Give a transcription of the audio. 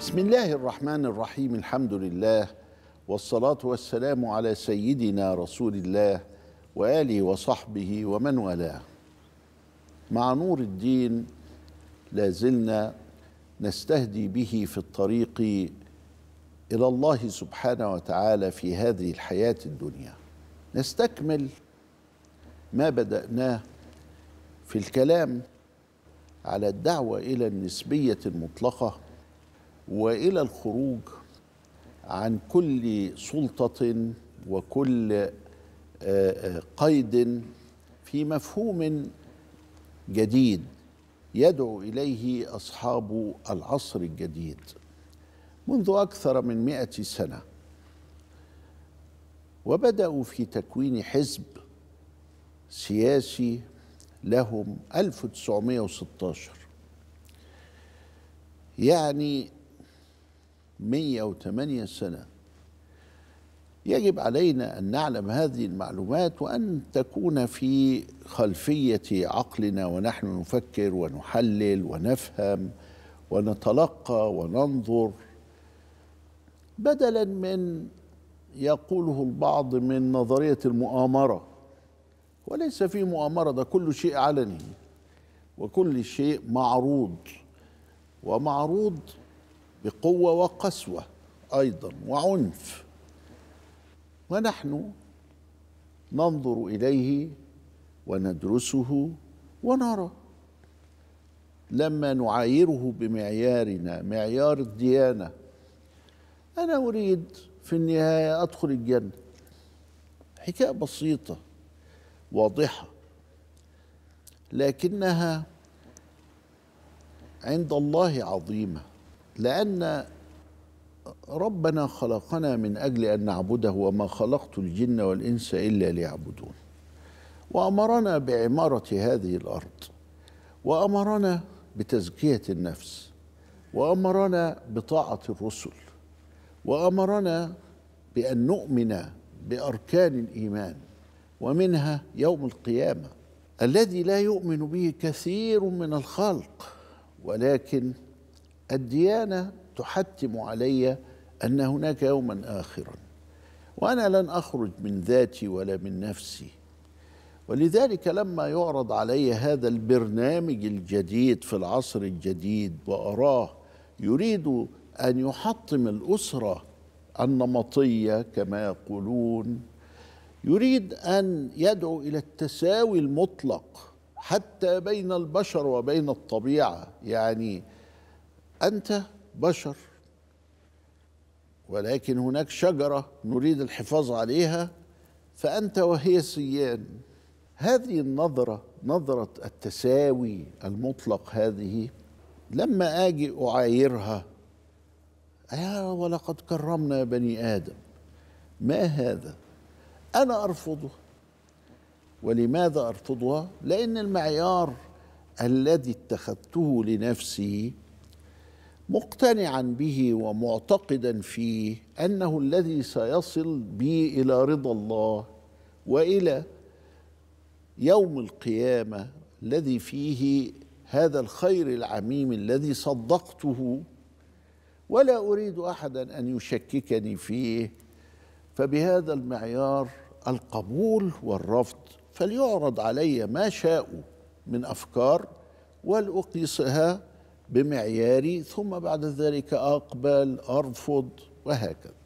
بسم الله الرحمن الرحيم الحمد لله والصلاة والسلام على سيدنا رسول الله وآله وصحبه ومن والاه. مع نور الدين لازلنا نستهدي به في الطريق إلى الله سبحانه وتعالى في هذه الحياة الدنيا. نستكمل ما بدأناه في الكلام على الدعوة إلى النسبية المطلقة وإلى الخروج عن كل سلطة وكل قيد في مفهوم جديد يدعو إليه أصحاب العصر الجديد. منذ أكثر من مائه سنة وبدأوا في تكوين حزب سياسي لهم 1916 يعني 108 سنة. يجب علينا أن نعلم هذه المعلومات وأن تكون في خلفية عقلنا ونحن نفكر ونحلل ونفهم ونتلقى وننظر. بدلا من يقوله البعض من نظرية المؤامرة وليس في مؤامرة ده كل شيء علني وكل شيء معروض. ومعروض بقوة وقسوة أيضا وعنف. ونحن ننظر إليه وندرسه ونرى. لما نعايره بمعيارنا معيار الديانة أنا أريد في النهاية أدخل الجنة. حكاية بسيطة واضحة لكنها عند الله عظيمة. لأن ربنا خلقنا من أجل أن نعبده وما خلقت الجن والإنس إلا ليعبدون. وأمرنا بعمارة هذه الأرض وأمرنا بتزكية النفس وأمرنا بطاعة الرسل وأمرنا بأن نؤمن بأركان الإيمان ومنها يوم القيامة الذي لا يؤمن به كثير من الخلق ولكن الديانة تحتم علي أن هناك يوما آخرا وأنا لن أخرج من ذاتي ولا من نفسي. ولذلك لما يعرض علي هذا البرنامج الجديد في العصر الجديد وأراه يريد أن يحطم الأسرة النمطية كما يقولون يريد أن يدعو إلى التساوي المطلق حتى بين البشر وبين الطبيعة. يعني أنت بشر. ولكن هناك شجرة نريد الحفاظ عليها فأنت وهي سيان هذه النظرة نظرة التساوي المطلق هذه لما آجي أعايرها يا ولقد كرمنا بني آدم. ما هذا؟ أنا ارفضه ولماذا أرفضها؟ لأن المعيار الذي اتخذته لنفسي مقتنعا به ومعتقدا فيه أنه الذي سيصل بي إلى رضا الله وإلى يوم القيامة الذي فيه هذا الخير العميم الذي صدقته ولا أريد احدا أن يشككني فيه فبهذا المعيار القبول والرفض فليعرض علي ما شاءوا من أفكار ولأقيسها بمعياري ثم بعد ذلك أقبل أرفض وهكذا.